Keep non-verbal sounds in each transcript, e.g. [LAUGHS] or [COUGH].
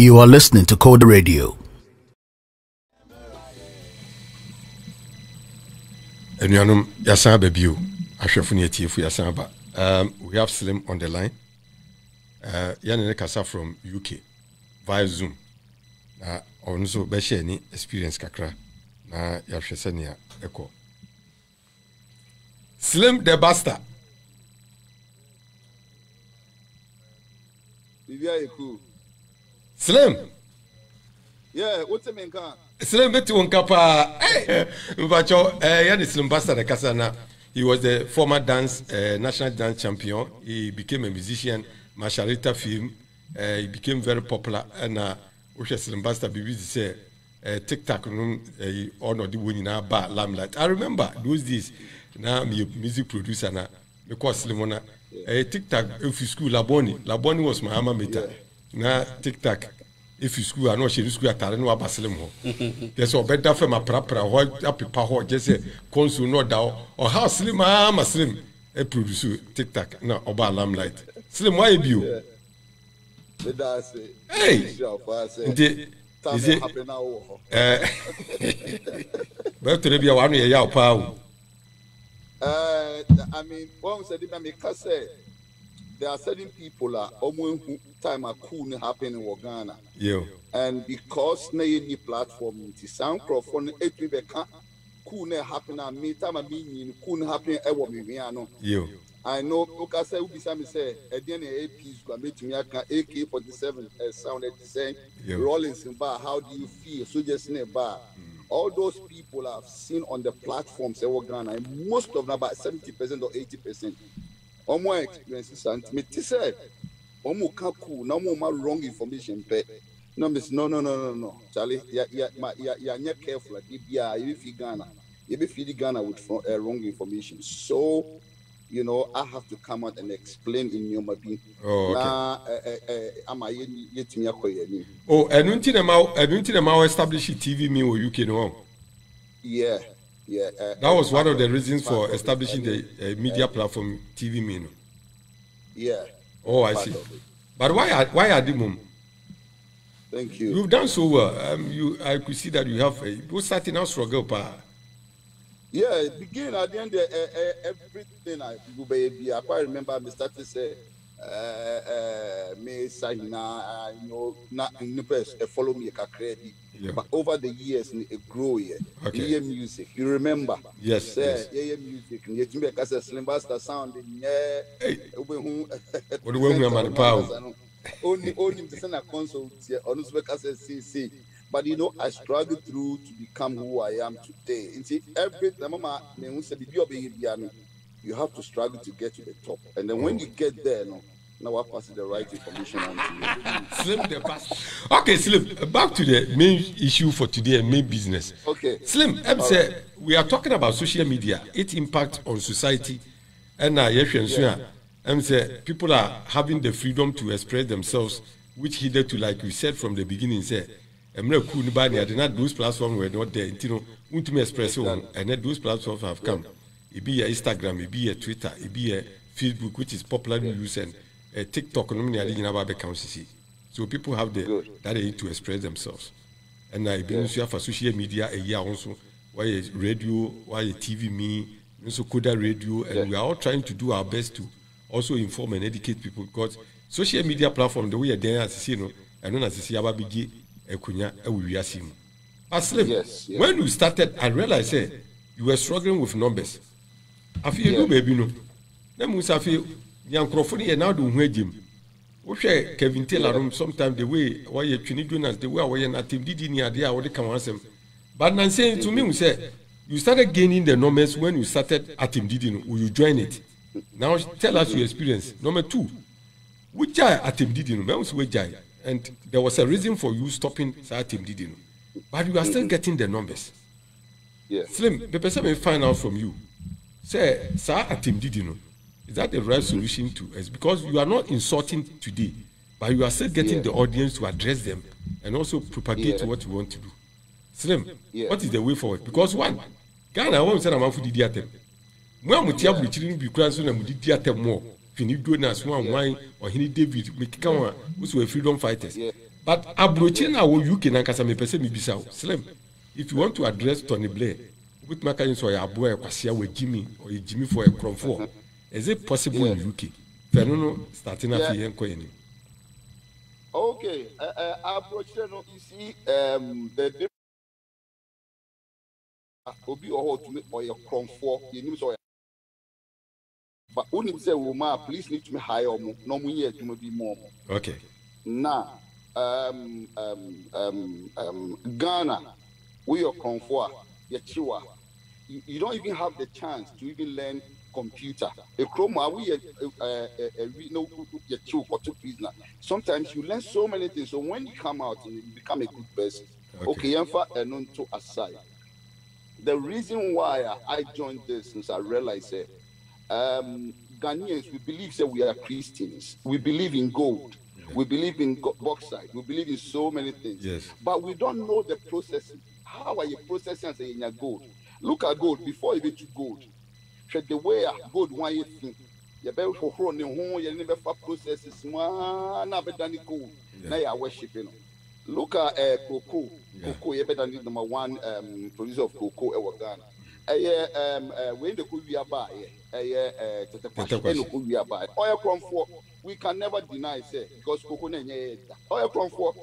You are listening to Koda Radio. anuanom yɛasan aba bio. Ahwɛfo ne atiefo yɛasan aba. Um, we have slim on the line. Uh, yɛne kasa from uk via zoom. Na ɔno nso bɛhyɛ ni experience kakra. Na yɛahwɛ sɛnea ɛkɔ. Slim the Buster biribi ayɛ cool slim. Yeah wote me nka slim bɛti wo nka paa mpakyɛw uh, yɛne slim buster ne kasa na he was the former dance uh, national dance champion. He became a musician masharita film. Uh, he became very popular. Ɛna wohwɛ slim buster biribi te sɛ uh, tiktok no uh, ɔna ɔde wɔ nyinaa ba limelight. I remember those days na meyɛ music producer na mekɔ slim na uh, tiktok ɛfi school labɔni labɔni was my alma mater na tiktok efi sukuu a na ɔhyɛ ne sukuu ataare na waba selim hɔ yɛ sɛ ɔbɛda fam aprapra hɔ apepa hɔ gye sɛ kɔnsu na ɔda hɔ ɔha selim ama selim ɛproduce tiktok na ɔba limelight selim wayɛ bio meda ase Hey! hyirafoɔ ase nti time ɛsɛ happen na wowɔ hɔ bɛtɔrɔ bi a wano yɛ yaw paa o Eh, [LAUGHS] I mean, one said, I mean, say there are certain people are almost time a cool happen in Ghana. yɛo And because na any platform, is SoundCloud, it will be cool happen. And me time I mean, cool happen. I want me, I know. yɛo I know, I say, Ubisa me say, a DNA APs, go make me AK 47 eh, sounded the eh? same. Yeah. Rollins in bar, how do you feel? So just a bar. All those people I've seen on the platforms, they were Ghana, most of them about 70% or 80%. Or more experiences, and me to say, Omo kaku, no more wrong information. Pe. No, miss, no, no, no, no, no. Charlie, yeah, yeah, ma, yeah, yeah, yeah, careful. Like, yeah, you be Ghana, you be feeding Ghana with uh, wrong information. So, you know, I have to come out and explain in your mabi. Oh, okay. Na, eh, eh, eh, ama ye ye timi akoye ni. o ɛnu nti na ma ɛnu nti na ma wɔ establish tv mi wɔ uk no wɔn Yeah, yeah. eh, that was one of the reasons for establishing the uh, media platform tv mi no Yeah, oh i see but why are why are the mum. Thank you. You've done so well. Um, you, I could see that you have a you starting out struggle, pa. Yeah, begin at the end, uh, uh, everything I do, baby. I quite remember Mr. started say, uh, uh, me Sahina, uh, you know, not in the press, uh, follow me, a credit. Yeah. But over the years, it grow here. Okay. Yeah, music. You remember? Yes, Say, yes. yeah, yeah, music. And yet, you make us a slim bastard sound. Yeah. Hey. Ube hu- What do we mean, man, power? Only, only the send a consult here. Honestly, make us a CC. But you know, I struggled through to become who I am today. And see, every time mama, me who say, "Bibi obe yibi ano," you have to struggle to get to the top. And then when you get there, no, now I pass the right information on to you. Slim the past. Okay, Slim. Back to the main issue for today and main business. Okay. Slim, I'm say we are talking about social media, its impact on society, and uh, yes, yeah. Say people are having the freedom to express themselves, which hitherto, like we said from the beginning, say. mmerɛ kuu no baa ne ade na those platforms were not there nti no wontumi express wɔn ɛnɛ those platforms have come ebi yɛ instagram ebi yɛ twitter ebi yɛ facebook which is popularly used and uh, tiktok nom ne ade nyinaa ba ho sisi so people have the Good. that they need to express themselves And ɛna ebi nso afa social media ɛyi ahɔ nso wɔyɛ radio wɔyɛ tv mi nso koda radio and Yeah. we are all trying to do our best to also inform and educate people because social media platform the way yɛ den asisi no ɛno na asisi aba bi gye akunya ɛwɔ wiase mu aslim Yes, yes. when you started i realized say you were struggling with numbers afei Yeah. baabi no na mu nsa afei nea nkurɔfo no yɛ na ado ho agyem wohwɛ kevin taylor no sometimes the way wɔyɛ twene jonas the way a wɔyɛ no atem didi ne adeɛ a wɔde ka wɔn asɛm. But nansɛ to me hu sɛ you started gaining the numbers when you started atem didi no. You join it? Now tell us your experience. Number two wogyae atem didi no? Mɛhu sɛ wogyae and there was a reason for you stopping saa atem didi no. But you are still getting the numbers. Yeah. slim pepɛ sɛ me find out from you sɛ saa atem didi no is that the right solution to us because you are not insulting today but you are still getting Yeah. the audience to address them and also propagate Yeah. what you want to do slim Yeah. what is the way forward because one ghana wɔn sɛ na amanfo didi atɛm mo a mo ti aburukyiri no bi kura nso na mo didi atɛm mo twene jonas ho anwan ɔhene david mekeka ho a wosi wɔ freedom fighters Yeah. but aburokyi na wɔ uk nankasa mepɛ sɛ mebisa wo slim if you want to address tony blair wobɛtumi aka yi sɛ ɔyɛ aboa ɛkwasea wɔ gyimi ɔyɛ gyimifoɔ ɛkorɔmfoɔ is it possible in uk fɛno no starte no afei yɛnkɔ yɛnim Okay, uh, uh, approach no, you see, um, the difference. Obi wɔ hɔ tumi ɔyɛ krɔnfoɔ yɛnim sɛ ɔyɛ but wonim sɛ wo ma a police need tumi hae ɔmo na ɔmo nyɛ adwuma bi ma ɔmo okay. Na um, um, um, um, ghana woyɛ krɔnfoɔ a yɛkyi wa you, you don't even have the chance to even learn computer ekurom a woyɛ ɛwi na yɛkyi wo kɔto prisoner sometimes you learn so many things so when you come out and you become a good person Okay. okay ɛno nto aside the reason why I, joined this since I realized that um, Ghanaians we believe that we are Christians. We believe in gold. We believe in bauxite. We believe in so many things. Yes. But we don't know the process. How are you processing in your gold? Look at gold before you to gold. Hwɛ the way a gold one yɛ fi. Yɛbɛ hohoro ne ho yɛ ne bɛfa processes mu aa na abɛda ne gold na yɛ worship no. Look at uh, cocoa. Yeah. Cocoa yɛbɛda ne number one um, producer of cocoa ɛwɔ Ghana. Ɛyɛ uh, wei de ko wia baayɛ. Ɛyɛ uh, tetekwahye Tetekwahye. ɛna ko wia baayɛ. Ɔyɛ krɔnfoɔ. We can never deny say because cocoa na nyɛ yɛ da. Ɔyɛ krɔnfoɔ.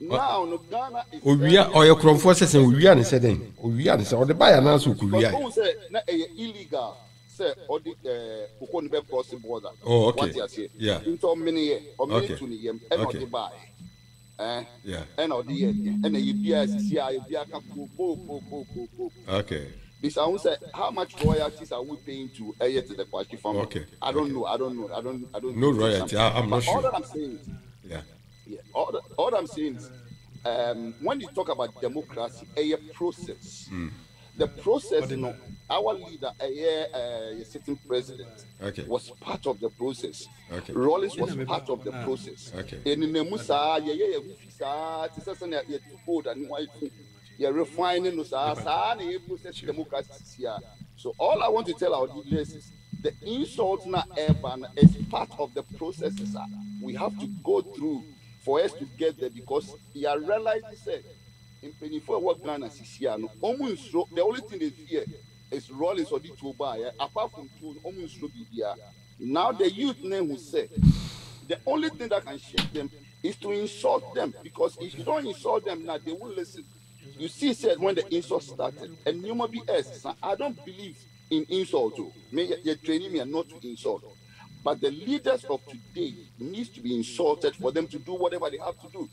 Owia ɔyɛ korɔmfoɔ sɛ sɛ owia ne sɛ dɛn owia ne sɛ ɔde baeɛ anaasɛ ɔkɔwia Because ohun sɛ na ɛyɛ illegal sɛ ɔde ɛɛ koko ne bɛ cross border. Oh, okay. Wate aseɛ. Yeah. Nti ɔmini yɛ ɔmini tu ne yam ɛna ɔde baa yɛ. Ɛn ɛna ɔde yɛ ɛna yɛ bia sisi a yɛ bia ka po po po po po po. okay Bisa ohun sɛ how much royalties are we paying to ɛyɛ to the Kwashi family? Okay. I don't know. I don't know. I don't. I don't. No royalty. I- I'm not But All sure. that I'm saying is yeah yeah. All, that, all I'm saying is, um, when you talk about democracy, a process. The process, you know, our leader, a uh, sitting president, Okay. was part of the process. Okay. Rawlings was part of the process. Okay. And in the Musa, yeah, yeah, yeah, this is an yeah, too cold and white. You're refining us, process democracy. So all I want to tell our leaders is the insult na urban is part of the processes we have to go through for us to get there because he realize say mpanyinfoɔ a ɛwɔ ghana sisi ano the only thing they fear is rawlings ɔde tuo baa yɛ apart from no ɔmo nsoro now the youth name who say the only thing that can shake them is to insult them because if you don't insult them now they won't listen. You see said when the insult started and you might be asked i don't believe in insult o me you're training me not to insult but the leaders of today needs to be insulted for them to do whatever they have to do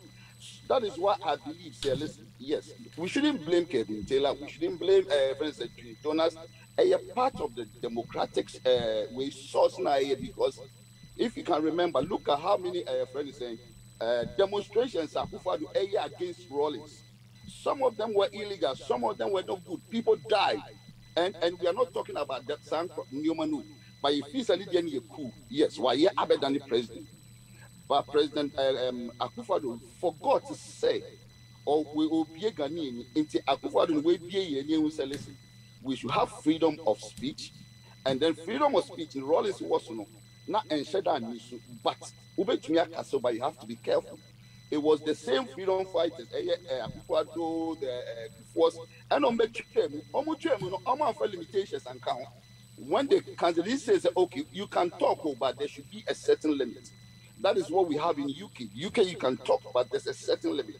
that is why I believe, say, listen, yes, we shouldn't blame Kevin Taylor, we shouldn't blame uh, President Jonas, a part of the democratic uh, way source now because if you can remember, look at how many uh, friends saying uh, demonstrations are against Rawlings. Some of them were illegal, some of them were not good. People died. And and we are not talking about that San Newmanu. But if he's a leader, coup, yes, why Abed than the president. But President uh, um, Akufo-Addo forgot to say, or we will be a Ghanaian, into Akufo-Addo will be a new say, listen, we should have freedom of speech, and then freedom of speech in Rawlings was no, not ensure that issue, but ubetumi akaso, but you have to be careful. It was the same freedom fighters, eh, eh, Akufo-Addo, the uh, force, and on the almost almost limitations and count. When the candidate says, okay, you can talk, oh, but there should be a certain limit. That is what we have in UK. UK, you can talk, but there's a certain limit.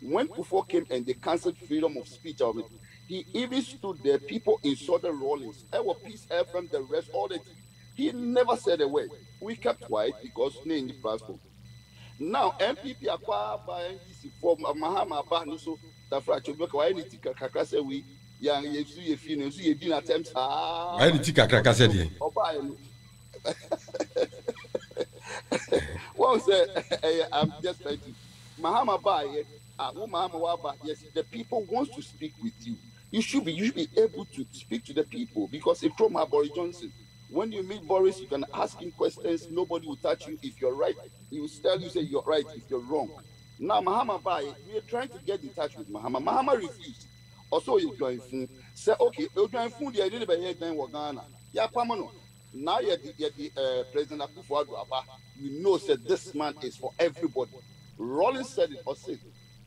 When Kufo came and they cancelled freedom of speech, of it, he even stood there. People insulted Rawlings, our Peace FM, the rest, all that. He never said a word. We kept quiet because in the platform. Now, NPP acquired by NDC for Mahama Banu, so the fracture, why any kakra we, young, you see, you feel, you see, you didn't attempt. Ah, ayɛ ne ti kakraka sɛ deɛ yẹn no. Wọ́n sẹ́, ẹ I'm just trying to. Mahama bá yẹ, àwọn Mahama wá bá yes, the people wants to speak with you. You should be you should be able to speak to the people because if from Boris Johnson, when you meet Boris, you can ask him questions. Nobody will touch you. If you're right, he will tell you say you're right. If you're wrong, now Mahama Baye, we are trying to get in touch with Mahama. Mahama refused. Also, you join fun. Say okay, you join fun. The idea by here then Ghana. Yeah, Pamano. Now you're the, you're the uh, President Akufo-Addo Abba. You know, said this man is for everybody. Rawlings said it or said,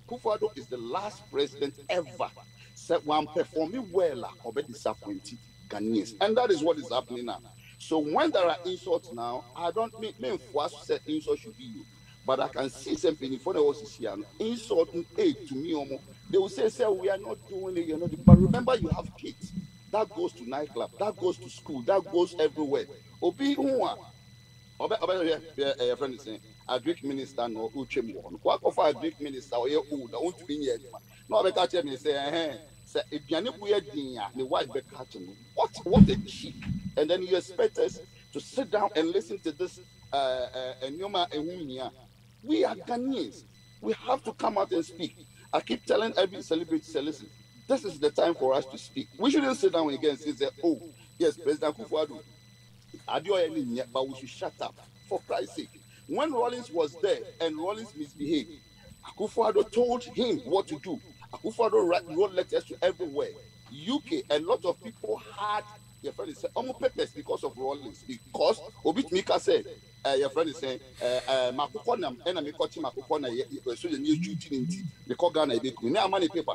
Kufuado is the last president ever said one performing well or be disappointed Ghanaians. And that is what is happening now. So when there are insults now, I don't mean mean for us to say insult should be you. But I can see something before there was this year. Insult aid to me almost. They will say, say we are not doing it, you're not doing But remember you have kids. That goes to nightclub, that goes to school, that goes everywhere. Obi who are ọbẹ ọbẹ yẹ yẹ ẹ friend saying agric minister na ọtwe mu hɔ no wakɔfa agric minister ɔyɛ old a ɔntumi nyɛ adwuma na ɔbɛka kyerɛ mi sɛ ɛhɛn sɛ aduane bu yɛ din a ne wife bɛka kyerɛ no what what a cheek and then you expect us to sit down and listen to this uh, uh, nneɛma ehu nia we are ghanaians we have to come out and speak i keep telling every celebrity say listen this is the time for us to speak we shouldn't sit down again and say oh yes president kufuor but we should shut up for Christ's sake. When Rawlings was there and Rawlings misbehaved, Akufo-Addo told him what to do. Akufo-Addo wrote letters to everywhere. UK, a lot of people had your friend is saying, almost purpose because of Rawlings. Because Obit Mika said, uh, your friend is saying, nam, ena mi kochi Makoko na, ye- ye- so the new duty ninti, the Kogana Ebeku. Now, money paper.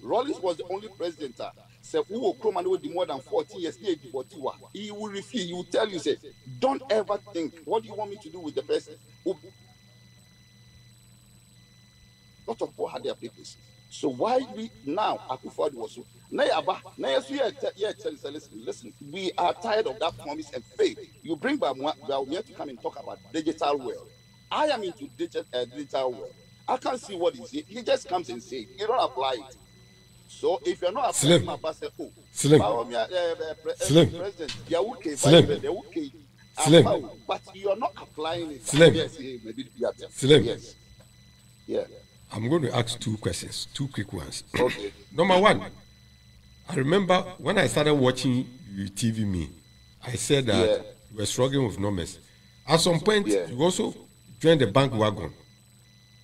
Rawlings was the only president. Uh, say, who will come and with more than 40 years, he will He will refuse. He will tell you, say, don't ever think, what do you want me to do with the person? Lot of people had their papers. So why we now Akufo-Addo was so now Aba now yes yeah yeah tell us listen listen we are tired of that promise and faith. You bring back we are here to come and talk about digital world. I am into digital uh, digital world. I can't see what he say. He just comes and say he don't apply it. So if you're not applying, my pastor, oh, Slim. Uh, uh, pre- uh, Slim. president, they are okay, Slim. but they're okay. Slim. But you're not applying it. Slim. Yes, yeah, maybe yeah, yeah. Slim. Yes. Yeah. I'm going to ask two questions, two quick ones. Okay. [CLEARS THROAT] Number one, I remember when I started watching you TV Me, I said that Yeah. you were struggling with numbers. At some point, Yeah. you also joined the bank wagon.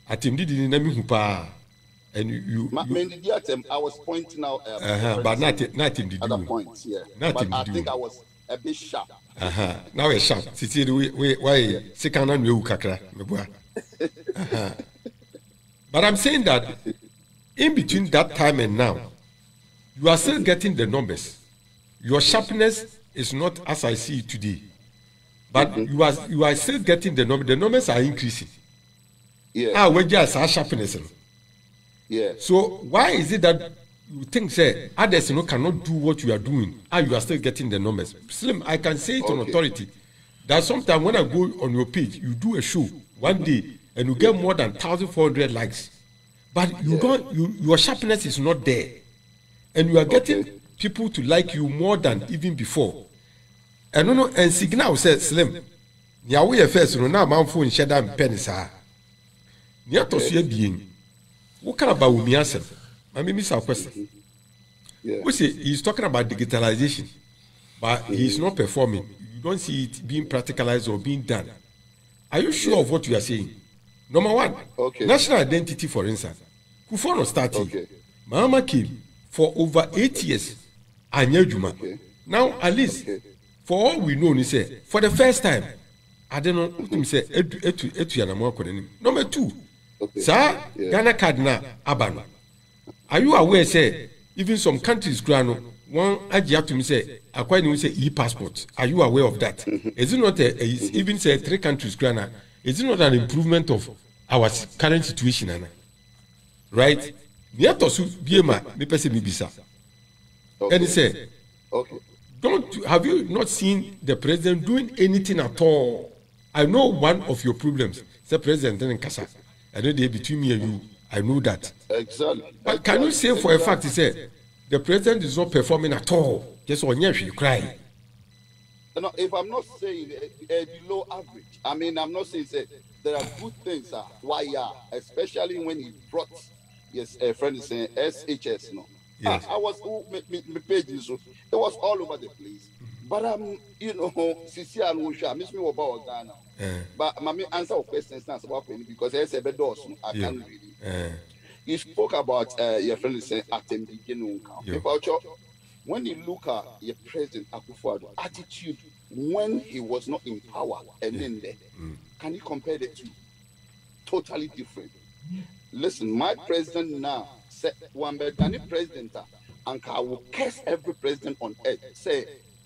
At him did in Nami Hupa, and you, you, Ma, you the I was pointing out. Uh, uh-huh, but not not him did other you. points, yeah. Nothing but I think. I was a bit sharp. Uh-huh. Now we're sharp. Titi, why sikana nwe kakra meboa. [LAUGHS] Uh-huh. But I'm saying that in between that time and now, you are still getting the numbers. Your sharpness is not as I see it today. But you are you are still getting the numbers. The numbers are increasing. Yeah. Ah, we just our sharpness. yeah. So why is it that you think say others you know, cannot do what you are doing and you are still getting the numbers? Slim, I can say it on authority that sometimes when I go on your page, you do a show one day and you get more than thousand four hundred likes, but you don't you, your sharpness is not there, and you are getting people to like you more than even before. And no no and signal said Slim. Nea woyɛ first no na amanfo nhyɛ da mpɛ ne saa nea ɛtɔ so abien woka about wumi asɛm ma me misa question Yeah. wo say he is talking about digitalization but he is not performing. You don't see it being practicalized or being done. Are you sure of what you are saying number one Okay. national identity for instance kufuor started Okay. mahama came for over eight years anya adwuma Okay. now at least Okay. for all we know ni sɛ for the first time ade no wotum sɛ etu etu etu yanamu akɔ n'anim number two Okay. saa Yeah. ghana card na aba no are you aware sɛ even some countries kura no wɔn agye atum sɛ akwa ne mu sɛ e passport are you aware of that [LAUGHS] is it not a, a even sɛ three countries kura na is it not an improvement of our current situation ana right? Nea ɛtɔ so bie ma mepɛ sɛ mebisa ɛne sɛ Okay. don't you- have you not seen the president doing anything at all? I know one of your problems. Say president ne nkasa ɛno deɛ between me and you. I know that. Exactly. but can you say for a fact say the president is not performing at all. Just ɔnyɛ hwee koraa No, if I'm not saying uh, uh, below average, I mean, I'm not saying say, there are good things. Uh, why, yeah, especially when he brought, yes, a friend is saying SHS, no. Yes. I, I was, oh, me, me, me pages, so it was all over the place. But, um, you know, [LAUGHS] Sisi and Wusha, miss me about Ghana. Eh. But, my answer of questions now about penny because I said, doors, I Yeah. can't really. Eh, You spoke about uh, your friend is saying at the beginning. Your, when you look at your president Akufo-Addo attitude when he was not in power and in there, Mm. can you compare the two? totally different. Listen, my president now said one Dani president ah, and I will curse every president on earth. Say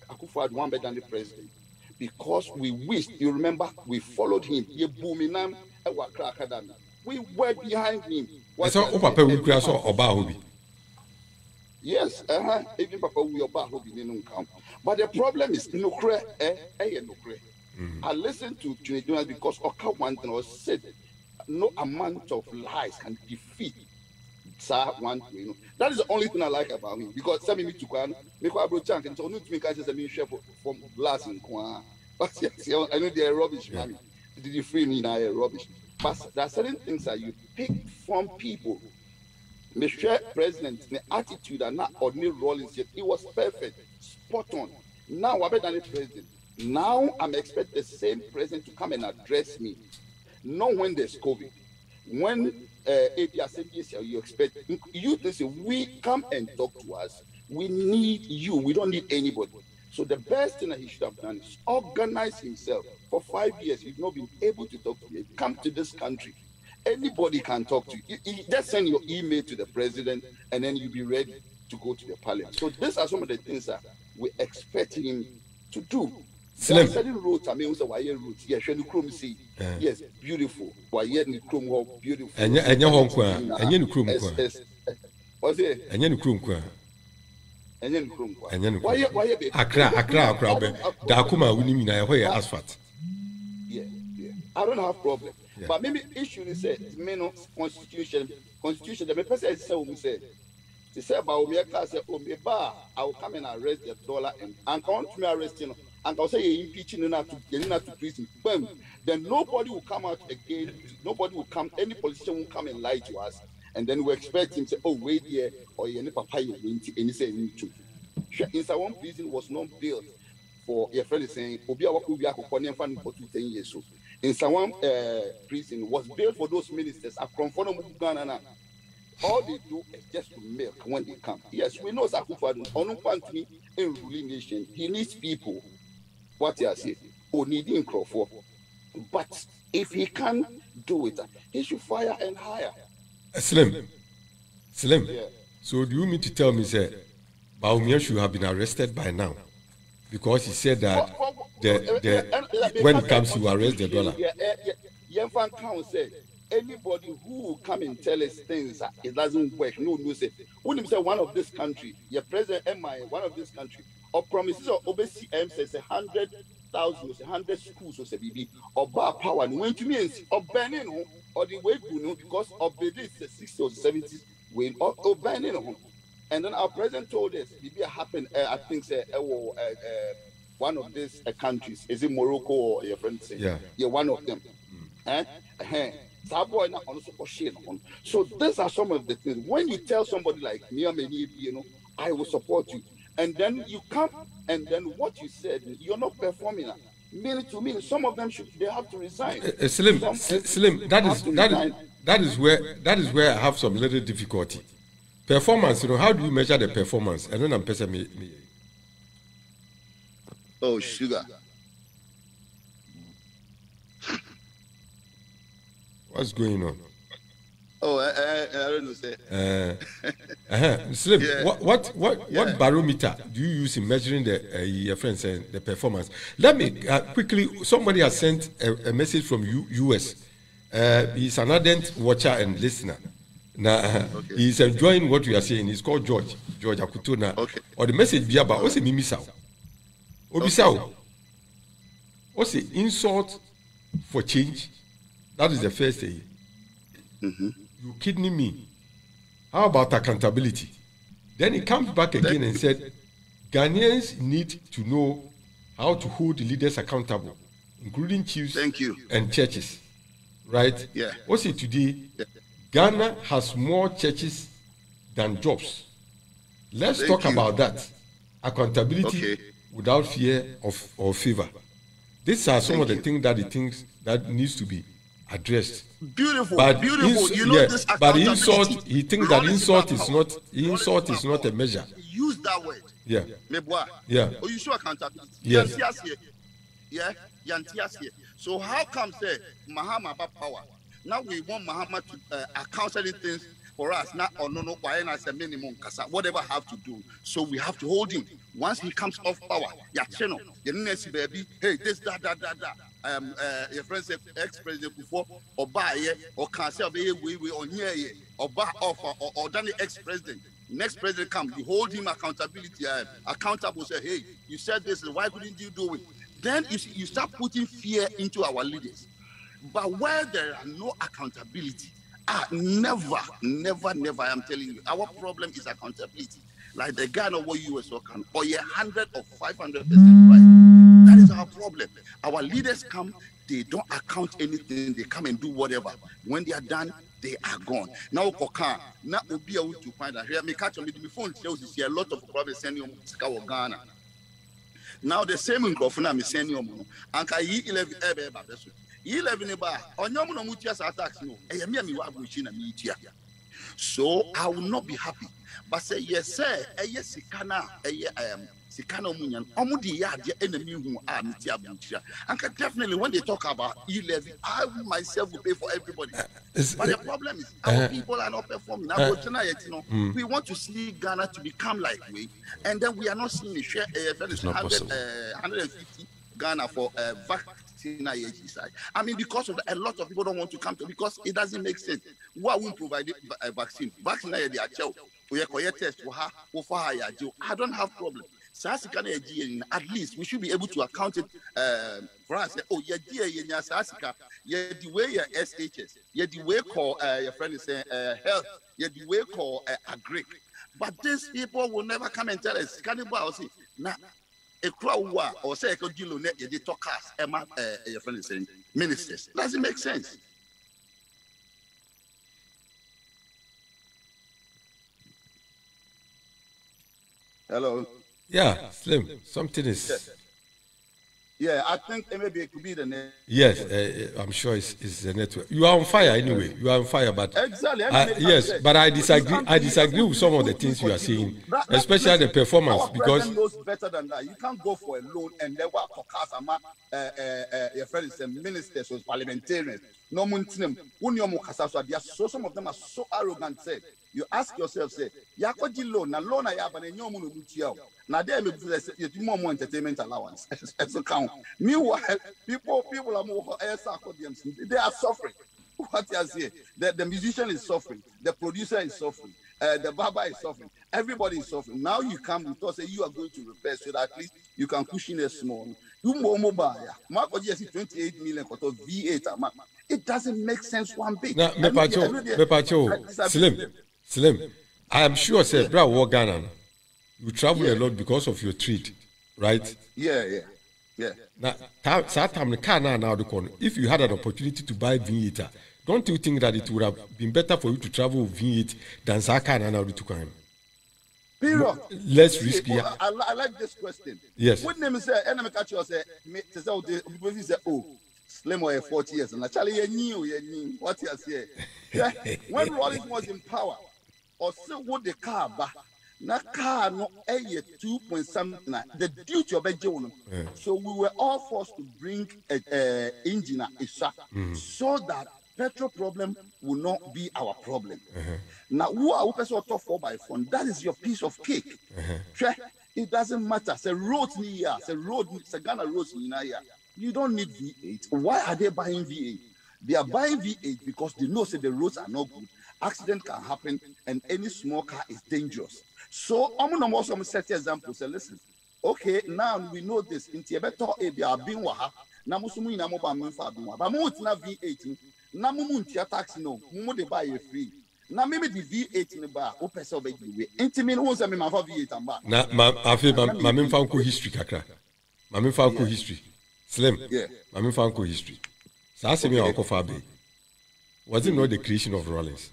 Akufo one Dani president. Because we wished, you remember, we followed him. We were behind him. ɛsɛ wo papa wu kura sɛ ɔbaa hɔ Yes, uh-huh. even Papa back come. But the problem is nukre eh eh nukre. I listened to Trinidad because Oka one thing was said no amount of lies can defeat Sir one you know. That is the only thing I like about him because some me to kwan me kwa bro chank and so no to me say me share from glass in kwan. [LAUGHS] But yes, I know they are rubbish, man. Did you free me now? Rubbish. But there are certain things that you pick from people mehwɛ president ne attitude and na ɔne rawlings yɛ it was perfect spot on. Now wabɛda ne president now i'm expect the same president to come and address me. Not when there's covid. When uh, asɛm you expect you think say we come and talk to us. We need you. We don't need anybody. So the best thing that he should have done is organize himself. For five years he's not been able to talk to me. Come to this country anybody can talk to you. You- Just send your email to the president, and then you'll be ready to go to the parliament. So these are some of the things that we expect him to do. Slim. certain roads. I mean, why roads? Yes, when you chrome see, yes, beautiful. Why yet the chrome hall beautiful. Ɛnyɛ- ɛnyɛ hɔ nko a, ɛnyɛ ne kurom nko a. Yes, yes. What's it? ɛnyɛ ne kurom ko a And then chrome. ɛnyɛ ne Why yet? Why kurom yet? akra akra akra bɛ daako ma wonim nyinaa ɛhɔ yɛ asphalt Yeah, yeah. I don't have problem. Yeah. But maybe issue is eh, say me no constitution. Constitution the person say we say they say about me class say oh me ba I will come and arrest the dollar and and come to me arrest you know and I'll say you impeaching not to you not to prison boom. Then nobody will come out again. Nobody will come any politician will come and lie to us. And then we expect him to say oh wait here or you papa you and he say too inside one prison was not built for your friend is saying obi a wakɔ wi akɔkɔ ne nfa no nkɔto ten years so nsawam uh, prison was built for those ministers. No mu ghana na all they do is just to milk when they come. Yes we know ɔno nkwa ntumi nruli nation he needs people. What you say onidi nkurɔfoɔ but if he can do it he should fire and hire. Slim. Slim. Yeah. So do you mean to tell me say baumia should have been arrested by now because he said that the the when it comes to arrest the dollar Yemfan Crown said, anybody who will come and tell us things that it doesn't work, no, no, say, when him say one of this country, your president MI, one of this country, or promises of obesi M says a hundred thousand, or a hundred schools, or say, BB, or bar power, and when to me, or Benin, or the way you know, because of the this, the 60s or 70s, when, or, or Benin, and then our president told us, BB happened, uh, I think, say, uh, uh, uh, one of these uh, countries, is it Morocco or your friend say? Yeah. You're one of them. Eh. That boy now also for shit. So these are some of the things. When you tell somebody like me, you know, I will support you, and then you come and then what you said, you're not performing. Meaning to mean, some of them should they have to resign. Uh, slim slim that is that is that is where that is where i have some little difficulty performance you know how do you measure the performance ɛno na mpɛ sɛ me me Oh, sugar. what's going on Oh, I, I, I don't know. Say. uh, uh-huh. slim [LAUGHS] Yeah. what what what, Yeah. what barometer do you use in measuring the uh, your friends uh, the performance let me uh, quickly somebody has sent a, a message from U, us uh, he's an ardent watcher and listener na Okay. he's enjoying what we are saying. He's called george george akuto na Okay. or the message bi aba o sɛ mimi sa o obisa o insult for change? That is the first thing. Mm-hmm. You kidney me. How about accountability? Then he comes back again and said ghanaians need to know how to hold the leaders accountable including chiefs Thank you. and churches. Right? Yeah. o today? Yeah. Ghana has more churches than jobs let's Thank talk you. about that accountability Okay. without fear of or favor these are some Thank of the you. things that he thinks that needs to be addressed Beautiful, but beautiful. you know yeah, this but insult he thinks that insult is not insult is not a measure Use that word. yeah Meboa. Yeah. Oh, you show accountability. Yes. Aseɛ. Yeah. Aseɛ. So how come say Mahama about power? Now we want Muhammad to uh, account certain things for us. Now, or no, no, why not say minimum whatever have to do. So we have to hold him. Once he comes off power, yeah, channel, you know, baby, hey, this, that, that, that, that. Um, uh, your friend said, ex-president before, or buy or cancel, we, we, on here, or buy off, or, or done the ex-president. Next president comes, you hold him accountability, uh, accountable, say, hey, you said this, why couldn't you do it? Then you, you start putting fear into our leaders. But where there are no accountability, ah, never, never, never, I'm telling you, our problem is accountability. Like the Ghana what US can, or a hundred or five hundred percent right. That is our problem. Our leaders come, they don't account anything, they come and do whatever. When they are done, they are gone. Now, Koka, now Obi to find out here. Me catch on the phone tells you a lot of problems sending you Ghana. Now the same in Grofuna, me sending you, and I eat 11 ebe ba beso. Yi 11 ba, onyo mo no mutia sa tax no. E me me wa na me tia. So I will not be happy. But say yes, sir, e yes sikana, e um sika na ɔmo nya no ɔmo de yɛ adeɛ ɛna mi hu a aburukyia anka definitely when they talk about e-levy i myself will pay for everybody uh, but the problem is our uh, people are not performing na ko tena yɛ ti no mm. we want to see ghana to become like we and then we are not seeing the share uh, that is hundred uh, hundred and fifty ghana for uh, side. I mean, because of that, a lot of people don't want to come to because it doesn't make sense. Why won't provide a vaccine? Vaccine, they are. We are test for her, for her, I don't have problem. Saa sika at least we should be able to account it uh, for us. Oh yɛgye yɛ yɛnya saa sika yɛde wei yɛ shs yɛde wei kɔ your friend is saying uh, health yɛde wei kɔ uh, agric. But these people will never come and tell us sika ne bɔ a ekura wo a ɔsɛ ɛkɔ di lo ne yɛde tɔ cars ɛma your friend is saying ministers doesn't make sense. Hello. Yeah, Slim. Something is. Yes. Yeah, I think maybe it could be the net. Yes, uh, I'm sure it's, it's the network. You are on fire anyway. You are on fire, but exactly. I, yes, but I disagree. I disagree with some of the things you are saying, especially the performance. because knows better than that. You can't go for a loan and then work for Kasama. Uh, uh, uh, your friend is a minister, so parliamentarian. No muntinim. Unyomu Kasaswa. So some of them are so arrogant. Said you ask yourself, say, Yakoji loan. Na loan I have and nyomu no mutiao. Now there you more more entertainment allowance. As a count. Meanwhile, people people are more they are suffering. What you say? The, the musician is suffering, the producer is suffering, uh, the barber is suffering, everybody is suffering. Now you come with us say you are going to repair so that at least you can cushion a small. You more mobile. Mark see 28 million for V8. It doesn't make sense one bit. Now, Mepacho, Mepacho, Slim, Slim. I am sure, bro, war Ghana you travel yeah. a lot because of your trade right. yeah yeah yeah. Now, saa time no car naa naa de if you had an opportunity to buy v8 ah, don't you think that it would have been better for you to travel with v8 than saa car naa naa de tu kwan. Period. Less risky. I, I, I like this question. Yes. What name is that? And I'm catch you say, to say, oh, people say, oh, Slim or 40 years. And actually, you knew, you knew what you say. [LAUGHS] Yeah. When Rawlings was in power, or still what the car back na car no ɛyɛ two point something the duty ɔbɛgye wo no. So we were all forced to bring a, a engine a mm. so that petrol problem will not be our problem. Uh-huh. na wo a wopɛ sɛ ɔtɔ four by four that is your piece of cake. Hwɛ uh-huh. it doesn't matter. Sɛ road ni yia sɛ road sɛ ghana roads nyinaa yia you don't need v8 why are they buying v8 they are buying v8 because they know say the roads are not good. Accident can happen and any small car is dangerous so I'm gonna also set example. Say, listen, okay, now we know this. In Tibeto, if you have been waha, na musumu ina mo ba min fa bin wa. Ba mo tina V8 na mo mu ntia tax no, mo de buy free. Na me di V8 ni ba, o pese obegi we. Enti me no say me ma fa V8 amba. Na ma afi ma, ma me fa nko history kakra. Ma me fa nko history. Slim. Yeah. Ma me fa nko history. Saa se me okay. akọ fa be. Was it not the creation of Rollins?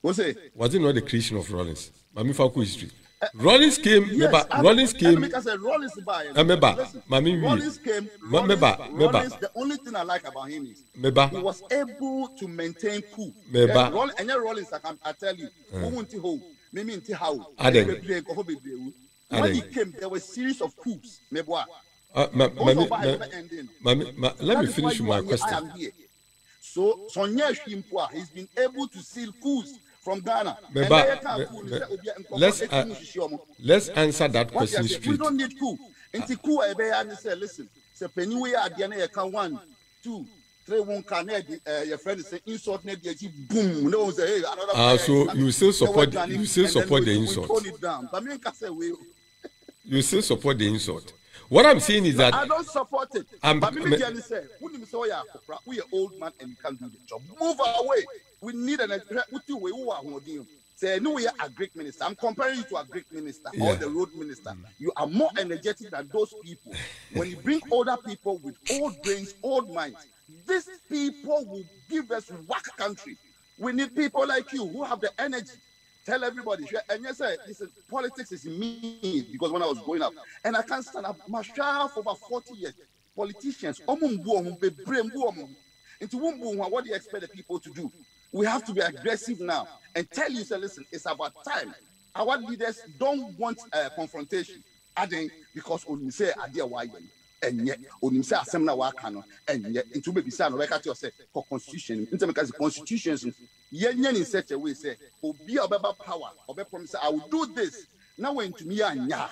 What's it? Was it not the creation of Rollins? Mami Falco history. Uh, Rollins came, yes, meba, I, Rollins came. Meba, Mami. Rollins, meba, meba. The only thing I like about him is meba. he was able to maintain cool. Meba. Yeah, Rollins, I can I tell you, who won't hold, maybe in how. Aden. When he came, there were a series of coups. Meboa. Uh, ma, ma, ma, ma, ma, ma, let me finish my question. So Sonia Shimpoa, he's been able to seal coups from Ghana. Me And ba- they can't me- coup, me- they say, "Obi, nkɔfɔ let's, eti uh, mu hyehyɛ ɔmo." let's answer that What you question say, we straight. don't need coup. Nti coup a ɛbɛyɛ ne sɛ, listen, sɛ panyin wei adeɛ no yɛka one, two, three, one ka na yɛde ɛɛ, yɛfrɛ no sɛ insult na yɛde akyi boom, na wɔn sɛ, hey, another Ah, player so is coming. you still Na support- wɔadwane, you still and then support we- the we insult? tone it down. But me nka sɛ wei, [LAUGHS] You still support the insult. What I'm saying is I that don't support it. I'm- but me me- me me say, who nim say oh yeah, akopra, we are old man and you can't do the job. Move away. We need an what you we who are holding. Say no we are a Greek minister. I'm comparing you to a Greek minister Yeah. or the road minister. You are more energetic than those people. When you bring older people with old brains, old minds, these people will give us whack country. We need people like you who have the energy. Tell everybody, and yes, sir, listen, politics is me because when I was growing up, and I can't stand up. My child for about 40 years, politicians, ɔmo mbu ɔmo, bebree mbu ɔmo. Nti wo mbu wɔn what do you expect the people to do? We have to be aggressive now and tell you, say, listen, it's about time. Our leaders don't want uh, confrontation. Aden, because onim sɛ adeɛ wayɛ no, ɛnyɛ onim sɛ asɛm na waka no ɛnyɛ nti wobɛbisa no wɔbɛka kyerɛ sɛ kɔ constitution ntɛm ka sɛ constitutions no yɛnyɛ ne such a way sɛ obi a ɔbɛba power ɔbɛpɔm sɛ i will do this na wantumi yɛ anyɛ a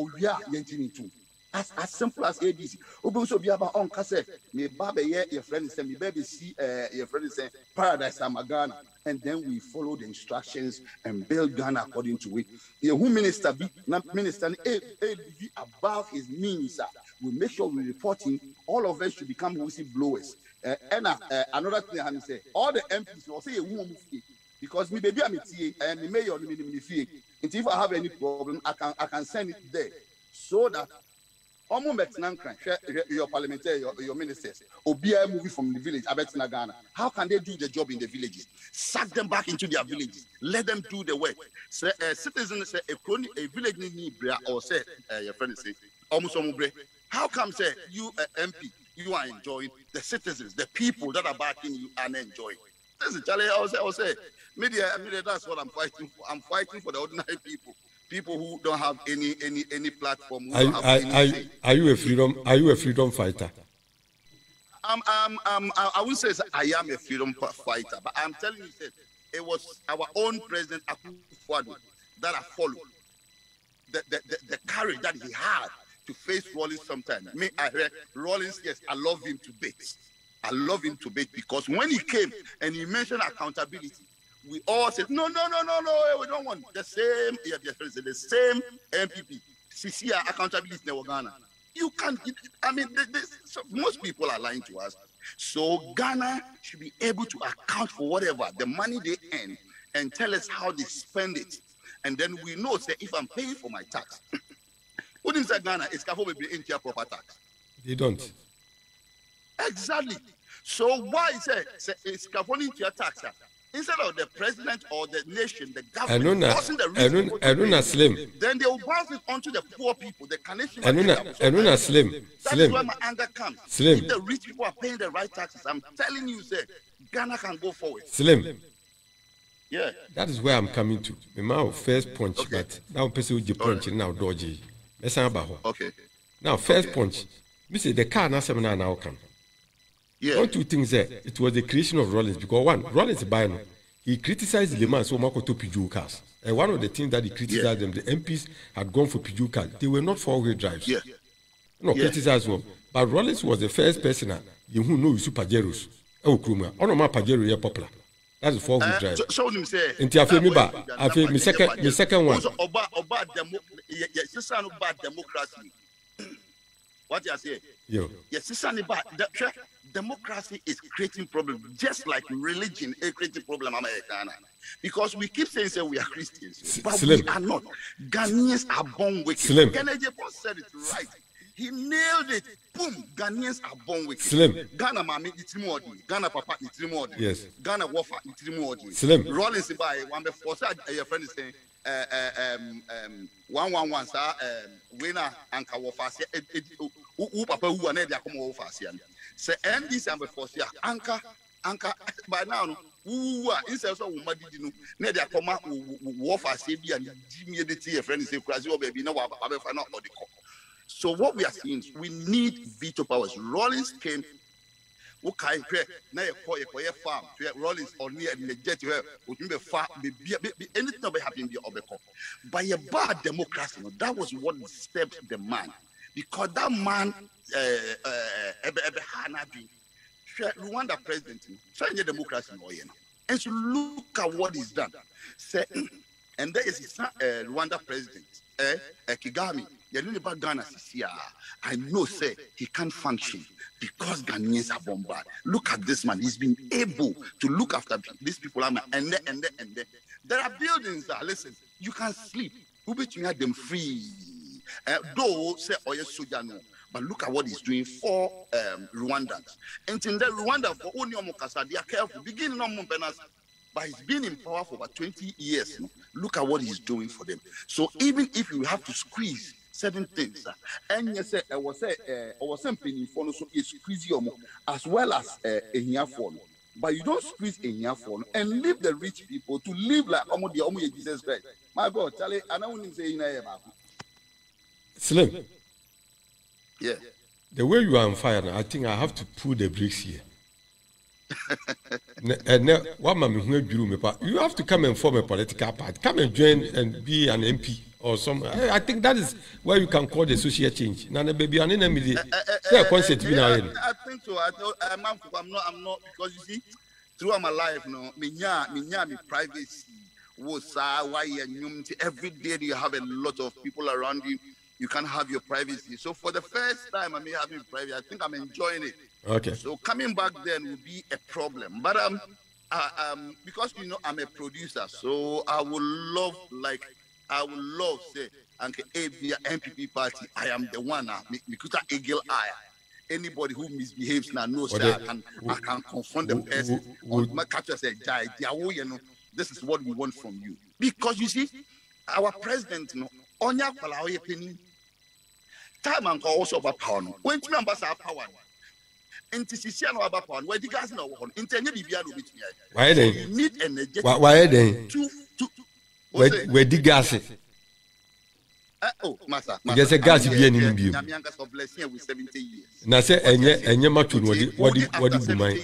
owie a yɛnkyi ne ntom as as simple as abc wobɛhu sɛ obi aba ɔnka sɛ meba bɛyɛ yɛfrɛ ne sɛ meba bɛsi ɛɛ yɛfrɛ ne sɛ paradise ama ghana. And then we follow the instructions and build ghana according to it yɛhu minister bi na minister no eh, eh, be above his means a we make sure we report him. All of us should become whistle blowers. Uh, ɛna uh, another thing i say all the mps ɔsɛ yɛhu wɔn fie because me baby I'm tie and me mayor no me nim ne fie nti if i have any problem i can i can send it there so that ọmụ mbẹtena nkran your parliamentary your, your ministers obiara moving from the village abẹtena ghana. How can they do the job in the villages sack them back into their villages. Let them do the work. Sẹ ẹ citizen sẹ ekuro ni a village ni ni ẹ yẹ fẹ ne sẹ ọmụ sọ ọmụ how come sẹ you uh, mp you are enjoying the citizens the people that are backing you not enjoying? This is I was say media media that's what I'm fighting for. I'm fighting for the ordinary people people who don't have any any any platform who are, don't you- have are, are, are you a freedom are you a freedom fighter? Um, um, um, I, I wouldn't say I am a freedom fighter, but I'm telling you, that it was our own president Akufo-Addo that I followed. The, the, the, the courage that he had to face Rawlings sometimes. Me, I heard Rawlings, yes, I love him to bits. I love him to bits because when he came and he mentioned accountability, we all said, no, no, no, no, no, we don't want the same, yeah, the same NPP. CCR accountability in Ghana. You can't, I mean, so most people are lying to us. So Ghana should be able to account for whatever the money they earn and tell us how they spend it. And then we know say if I'm paying for my tax, [COUGHS] what is that Ghana? It's capable be into your proper tax. They don't. Exactly. So why is it say it's capable into your tax? Instead of the president or the nation, the government na causing the I risk know people I to know na pay, slim. then they will bounce it onto the poor people, the Canadian. I know na I know na slim. That is Slim. where my anger comes. Slim. If the rich people are paying the right taxes, I'm telling you, sir, Ghana can go forward. Slim. Yeah. That is where I'm coming to. Ma first punch Okay. but now person who punch now dodgy. Okay. Now first Okay. punch. Me say the car na seven now come. Yeah. One two things there. It was the creation of Rollins because one Rollins buy no. He criticized the man so much to Peugeot cars. And one of the things that he criticized them, the MPs had gone for Peugeot cars. They were not four-wheel drives. Yeah. No, Yeah. criticize them. But Rollins was the first person you who know you Pajeros. Oh, Kruma. Oh, no, my Pajero is popular. That's a four-wheel Uh, drive. so, so him say. Nti afei mi ba, that afei boy, mi that second- mi second one. Oba, Oba, demo, yeah, yeah, sister no bad democracy. [CLEARS THROAT] What you say? Yo. Yes, sister no bad. Democracy is creating problems, just like religion is creating problem in America. Because we keep saying say we are Christians, but Slim. we are not. Ghanaians are born wicked. Slim. Kennedy said it right. He nailed it. Boom. Ghanaians are born wicked. Slim. Ghana mami itiri mu ɔdi. Ghana papa itiri mu ɔdi. Yes. Ghana wafa itiri mu ɔdi. Slim. Rawlings ba ye one sɛ ɛyɛ fɛn ni sɛn ɛɛ ɛɛ um, um, one one one saa um, wena anka wɔfa se ɛ ɛ wo wo papa wu a na yɛ de Sɛ NDC an bɛ fɔ se a anka anka by now no wuwu ah, a bi a ni sɛ kɔ. So what we are seeing is we need veto powers. Rawlings came wokae hwɛ na yɛkɔ yɛkɔyɛ farm hwɛ rawlings ɔne ɛne jet hwɛ otumi bɛ fa bebia be anything ɔbɛ happen bi ɔbɛkɔ but yɛbaa democracy no that was what disturbed the man because that man ɛbɛ ɛbɛ ha rwanda president sɛ ɛnyɛ democracy na ɔyɛ and so look at what he's done sɛ mm, and there is sa ɛɛ rwanda president ɛɛ ɛ Kagame yɛne ne ba ghana sisi a ah. i know say he can't function because Ghanaians are bombarded. Look at this man. He's been able to look after these people. Ah, and then, and then, and then. There are buildings that, listen, you can sleep. You them free? Uh, though, say, oh, yes, no. But look at what he's doing for um, Rwandans. And in the Rwanda, for only Omokasa, they are careful. Beginning on Mumpenas, but he's been in power for about 20 years. No? Look at what he's doing for them. So even if you have to squeeze certain things ɛnyɛ sɛ ɛwɔ sɛ ɛɛ ɛwɔ sɛ mpanyinfoɔ no so yɛ squeeze wɔn as well as ɛɛ ehiafoɔ no but you don't squeeze ehiafoɔ no and leave the rich people to live like deɛ ɔmo yɛ jesus christ my god chale anahu nim sɛ eyi na yɛ baako. Slim. yeah. the way you are on fire now i think i have to pull the brakes here. pa you have to come and form a political party come and join and be an mp or some I, I think that is where you can call the social change na na baby ane na mi de sɛ concert bi na ayɛ no. i think so i i'm not i'm not because you see throughout my life no me nya me nya me privacy wo saa wayɛ nnwom nti every day you have a lot of people around you you can have your privacy so for the first time i may have privacy i think i'm enjoying it. okay. so coming back then will be a problem but um. Uh, um, because you know I'm a producer, so I would love like I would love say Uncle ABA MPP party. I am the one now. Mikuta Eagle Eye. Anybody who misbehaves now knows that I can I can confront the person. My catcher said, "Jai, you know, this is what we want from you." Because you see, our president, you know, onya kwala oye penny. Time and also about power. When two members have power. nti sisi a na waba power no wadi gas na ɔwɔ hɔ no nti ɛnyɛ biribi a na obetumi ayɛ. wayɛ dɛ you need energetic. wayɛ dɛ. two two. wadi gaase. Ìjẹ́ sẹ́ gaasi bi ẹni bi mu. Na sẹ́ ẹ̀nyẹ́ ẹ̀nyẹ́ mato ni wọ́de wọ́de wọ́de bu man.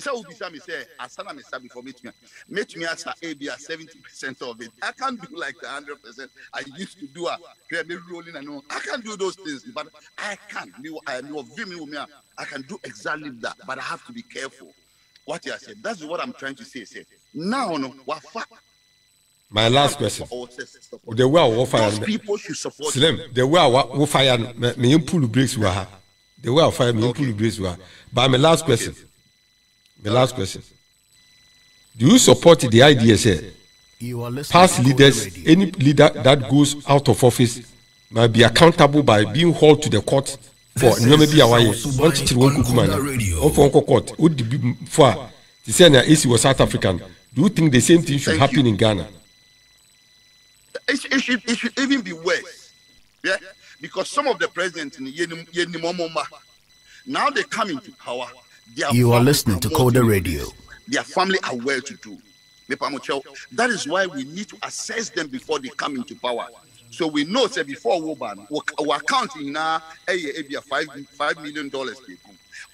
Sɛ wobisa me sɛ asa na mesa before mɛtumi a mɛtumi asa ebi a seventy percent of it. I can't do like the hundred percent. I used to do a hwɛ me rolling and all. I can't do those things but i can. Me i me wɔ me a i can do exactly that but i have to be careful what you said. That's what i'm trying to say say now no wafa. my last question. the way a wɔ fire no slim the way a wɔ fire no me n pull brakes wɔ ha the way a fire me n pull brakes wɔ ha but my last question. Okay. The last question. Do you support the idea, say, past leaders, any leader that goes out of office might be accountable by being hauled to the court for nneɛma bi a wayɛ wɔn kyekyere wɔn kuku mana wɔn fɔ wɔn kɔ court o di bi fo a ti sɛ na esi wɔ south africa no do you think the same thing should happen in ghana. It, it, should, it should even be worse yeah? because some of the presidents in yenimomoma now they come into power you are listening to Koda Radio. Their family are well to do. That is why we need to assess them before they come into power. So we know say before Woban, our accounting now a eh, eh, five five million dollars.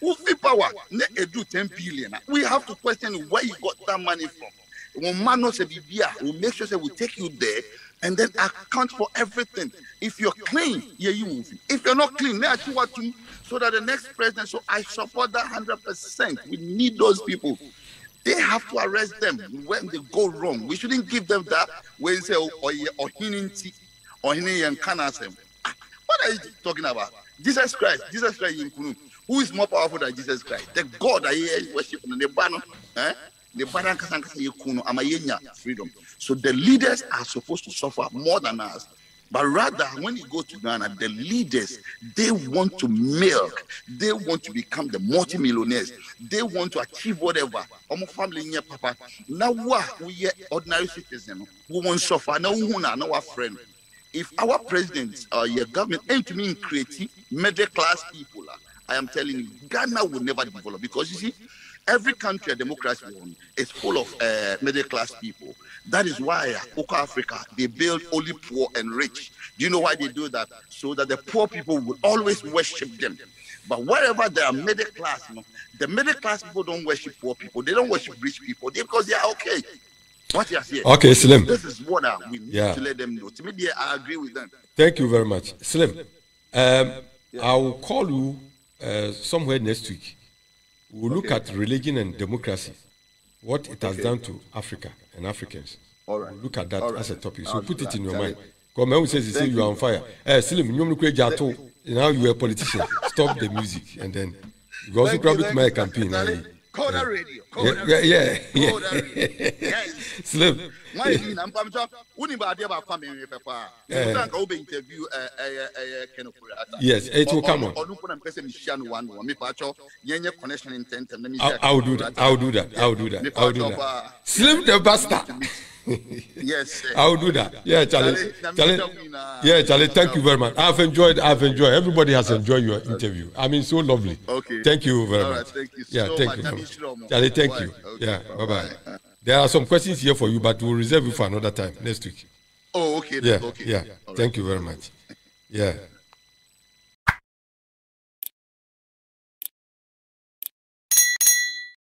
Ufi power ne eh, edu ten billion. We have to question where you got that money from. When man knows a we make sure that we take you there and then account for everything. If you're clean, yeah, you move. If you're not clean, what to so that the next president. So I support that hundred percent. We need those people. They have to arrest them when they go wrong. We shouldn't give them that when say or or or What are you talking about? Jesus Christ, Jesus Christ. Who is more powerful than Jesus Christ? The God that he worship in the banner. Eh? The freedom. So the leaders are supposed to suffer more than us. But rather, when you go to Ghana, the leaders, they want to milk. They want to become the multimillionaires. They want to achieve whatever. Omo family nye papa. Now what we ordinary citizens who want to suffer. Now who na our friend. If our president or uh, your government aim to mean creative middle class people, uh, I am telling you, Ghana will never develop because you see, Every country a democracy is full of uh, middle class people. That is why Oko Africa they build only poor and rich. Do you know why they do that? So that the poor people will always worship them. But wherever there are middle class, you know, the middle class people don't worship poor people. They don't worship rich people they, because they are okay. What you say? Okay, Slim. This is what uh, we need Yeah. to let them know. To me, they, I agree with them. Thank you very much. Slim, um, I will call you uh, somewhere next week. We'll look at religion and democracy, what it has Okay. done to Africa and Africans. All right. We'll look at that All right. as a topic. So I'll put it in your mind. Because man who says, he say you are you. on fire. Eh, Slim, you now you're a politician. Stop the music. And then you also Thank grab you, it my you. campaign. Charlie, eh. Call that radio. Call Yeah, that yeah, radio. yeah, Call that radio. Yes. [LAUGHS] Slim, Why is he? I'm I'm sure. Wouldn't be idea about coming here, Papa. You Eh. think I'll be interview uh, uh, uh, Ken Ofori-Atta. Yes, it will Or- come or- on. or no put them person Michigan one one. Me pacho. Yenye connection in ten ten. Let me I'll, check. I'll do that. I'll do that. I'll do Me that. I'll do pacho, that. uh, Slim the bastard. [LAUGHS] Yes. sir. I'll do that. Yeah, Charlie. Charlie, now. Yeah, Charlie. Thank you very much. I've enjoyed. I've enjoyed. Everybody has enjoyed your interview. I mean, so lovely. Okay. Thank you very All much. right, thank you Yeah, so thank much. you. sure. Charlie, thank Bye. you. Okay, Yeah, bye bye-bye. bye. There are some questions here for you, but we'll reserve it for another time next week. Oh, okay. Yeah, okay. yeah. Right. Thank you very much. Yeah.